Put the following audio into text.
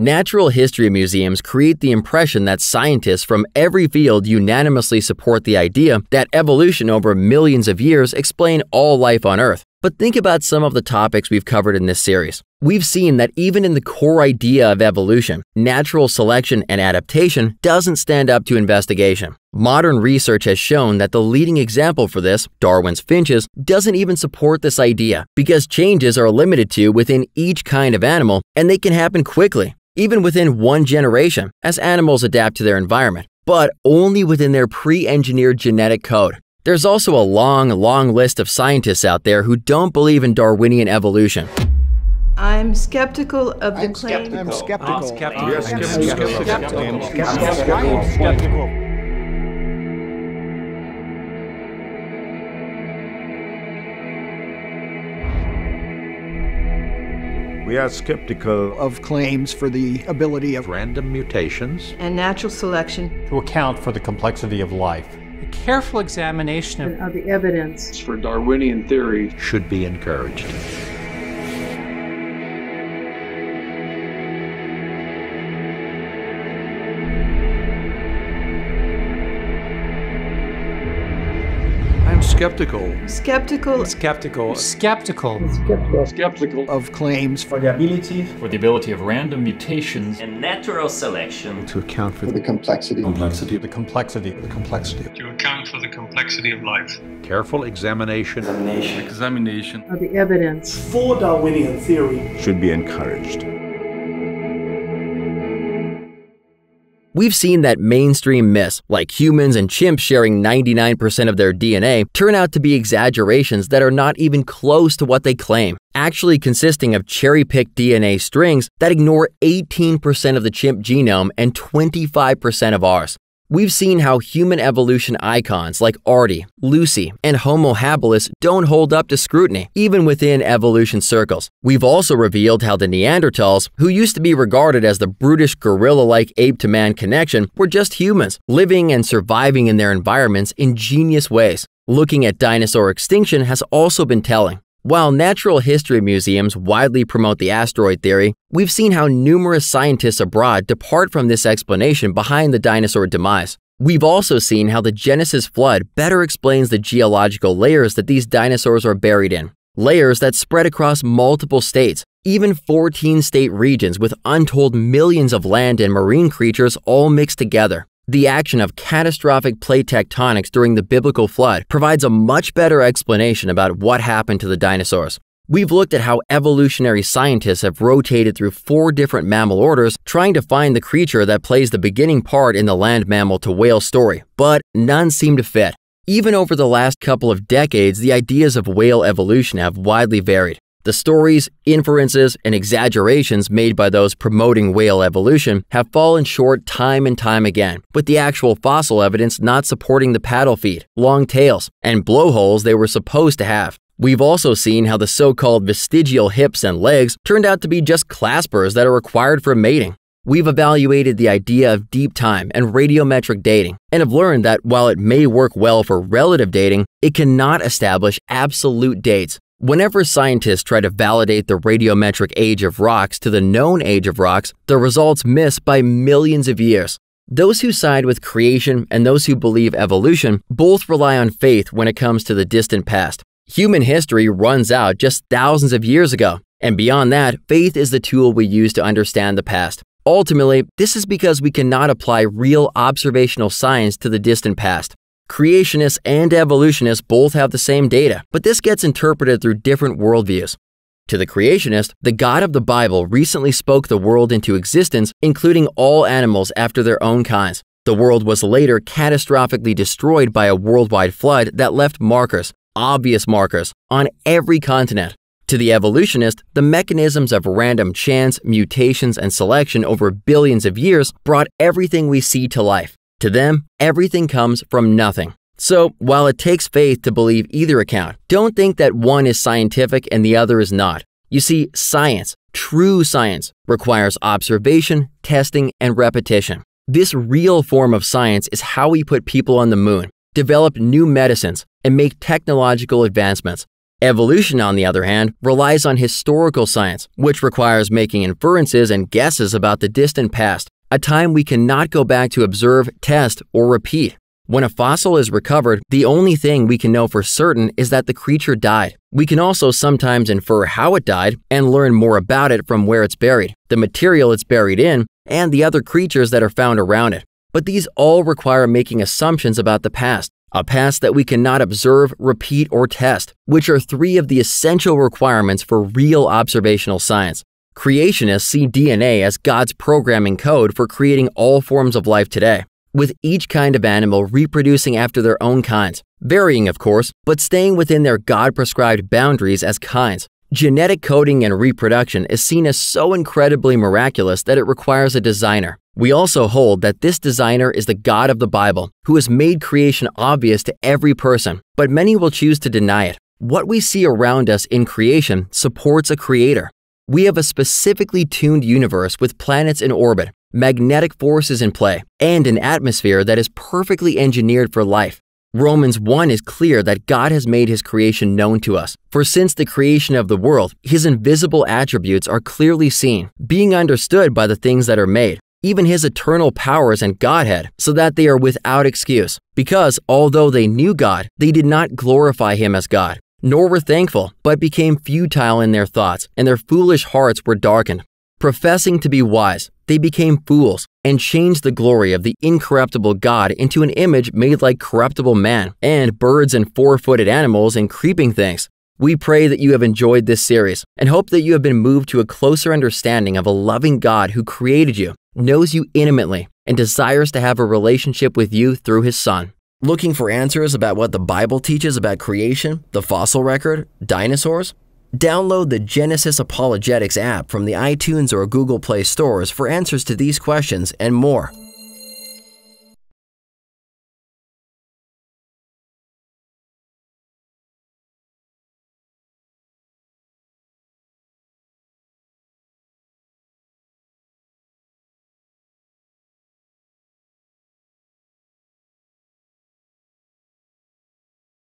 Natural history museums create the impression that scientists from every field unanimously support the idea that evolution over millions of years explain all life on Earth. But think about some of the topics we've covered in this series. We've seen that even in the core idea of evolution, natural selection and adaptation doesn't stand up to investigation. Modern research has shown that the leading example for this, Darwin's finches, doesn't even support this idea because changes are limited to within each kind of animal and they can happen quickly, even within one generation, as animals adapt to their environment, but only within their pre engineered genetic code. There's also a long, long list of scientists out there who don't believe in Darwinian evolution. I'm skeptical of the I'm claim. skeptical. I'm skeptical. I'm skeptical. Yes, I'm skeptical. We are skeptical Of claims for the ability of random mutations, and natural selection To account for the complexity of life. A careful examination of of the evidence. for Darwinian theory should be encouraged. I'm skeptical. Skeptical Skeptical. skeptical skeptical of claims for for the ability for the ability of random mutations and natural selection To account for for the complexity Complexity. The complexity. The complexity. to account for the complexity of life. careful examination, examination Examination of the evidence. for Darwinian theory should be encouraged. We've seen that mainstream myths, like humans and chimps sharing 99% of their DNA, turn out to be exaggerations that are not even close to what they claim, actually consisting of cherry picked DNA strings that ignore 18% of the chimp genome and 25% of ours. We've seen how human evolution icons like Ardi, Lucy, and Homo habilis don't hold up to scrutiny, even within evolution circles. We've also revealed how the Neanderthals, who used to be regarded as the brutish gorilla like ape to man connection, were just humans, living and surviving in their environments in genius ways. Looking at dinosaur extinction has also been telling. While natural history museums widely promote the asteroid theory, we've seen how numerous scientists abroad depart from this explanation behind the dinosaur demise. We've also seen how the Genesis flood better explains the geological layers that these dinosaurs are buried in. Layers that spread across multiple states, even 14 state regions with untold millions of land and marine creatures all mixed together. The action of catastrophic plate tectonics during the biblical flood provides a much better explanation about what happened to the dinosaurs. We've looked at how evolutionary scientists have rotated through four different mammal orders trying to find the creature that plays the beginning part in the land mammal to whale story, but none seem to fit. Even over the last couple of decades, the ideas of whale evolution have widely varied. The stories, inferences, and exaggerations made by those promoting whale evolution have fallen short time and time again, with the actual fossil evidence not supporting the paddle feet, long tails, and blowholes they were supposed to have. We've also seen how the so called vestigial hips and legs turned out to be just claspers that are required for mating. We've evaluated the idea of deep time and radiometric dating and have learned that while it may work well for relative dating, it cannot establish absolute dates. Whenever scientists try to validate the radiometric age of rocks to the known age of rocks, the results miss by millions of years. Those who side with creation and those who believe evolution both rely on faith when it comes to the distant past. Human history runs out just thousands of years ago, and beyond that, faith is the tool we use to understand the past. Ultimately, this is because we cannot apply real observational science to the distant past. Creationists and evolutionists both have the same data, but this gets interpreted through different worldviews. To the creationist, the God of the Bible recently spoke the world into existence, including all animals after their own kinds. The world was later catastrophically destroyed by a worldwide flood that left markers, obvious markers, on every continent. To the evolutionist, the mechanisms of random chance, mutations, and selection over billions of years brought everything we see to life. To them, everything comes from nothing. So, while it takes faith to believe either account, don't think that one is scientific and the other is not. You see, science, true science, requires observation, testing, and repetition. This real form of science is how we put people on the moon, develop new medicines, and make technological advancements. Evolution, on the other hand, relies on historical science, which requires making inferences and guesses about the distant past, a time we cannot go back to observe, test, or repeat. When a fossil is recovered, the only thing we can know for certain is that the creature died. We can also sometimes infer how it died and learn more about it from where it's buried, the material it's buried in, and the other creatures that are found around it. But these all require making assumptions about the past, a past that we cannot observe, repeat, or test, which are three of the essential requirements for real observational science. Creationists see DNA as God's programming code for creating all forms of life today with each kind of animal reproducing after their own kinds, varying, of course, but staying within their God prescribed boundaries as kinds. Genetic coding and reproduction is seen as so incredibly miraculous that it requires a designer. We also hold that this designer is the God of the Bible, who has made creation obvious to every person, but many will choose to deny it. What we see around us in creation supports a creator. We have a specifically tuned universe with planets in orbit, magnetic forces in play, and an atmosphere that is perfectly engineered for life. Romans 1 is clear that God has made his creation known to us. For since the creation of the world, his invisible attributes are clearly seen, being understood by the things that are made, even his eternal powers and Godhead, so that they are without excuse. Because although they knew God, they did not glorify him as God, nor were thankful, but became futile in their thoughts, and their foolish hearts were darkened. Professing to be wise, they became fools and changed the glory of the incorruptible God into an image made like corruptible man, and birds and four footed animals and creeping things. We pray that you have enjoyed this series and hope that you have been moved to a closer understanding of a loving God who created you, knows you intimately, and desires to have a relationship with you through his Son. Looking for answers about what the Bible teaches about creation, the fossil record, dinosaurs? Download the Genesis Apologetics app from the iTunes or Google Play stores for answers to these questions and more.